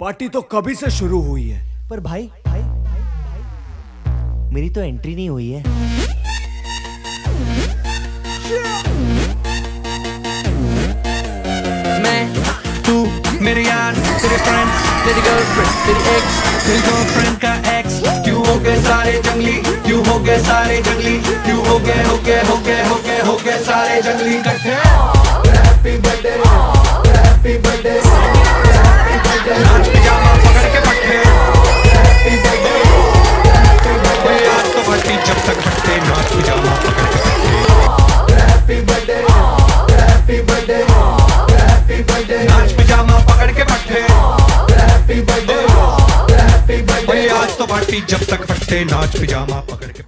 Party तो कभी से शुरू हुई है। पर भाई भाई भाई भाई मेरी तो एंट्री नहीं हुई है। मैं तू मेरे यार तेरे फ्रेंड्स तेरी गर्लफ्रेंड तेरी एक्स तेरी सारे जंगली क्यों हो गए सारे जंगली? क्यों हो गए हो गए हो गए हो गए हो गए सारे जंगली? इकट्ठे हैप्पी बर्थडे हैप्पी बर्थडे नाच पिजामा पकड़ के पट्टे। हैप्पी बर्थडे हैप्पी बर्थडे आज तो भट्टी जब तक नाच पिजामा पकड़ के पट्टे। Happy birthday happy birthday happy birthday नाच पिजामा पकड़ के पट्टे। हैप्पी बर्थडे बर्थडे आज तो बाटी जब तक फटते नाच पिजामा पकड़ के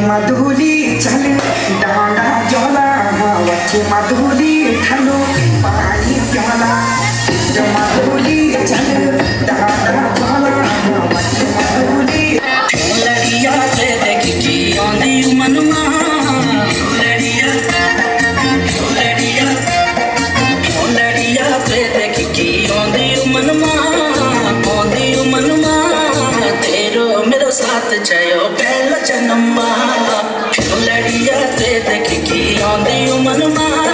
मधुली चल डांडा जोला वच मधुली। साथ जयो। पहला जन्म माँ लड़िया ते देखी आंदी उमन माँ